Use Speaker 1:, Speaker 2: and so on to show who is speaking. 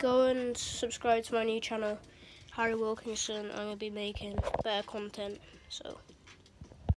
Speaker 1: go and subscribe to my new channel, Harry Wilkinson. I'm gonna be making better content. So.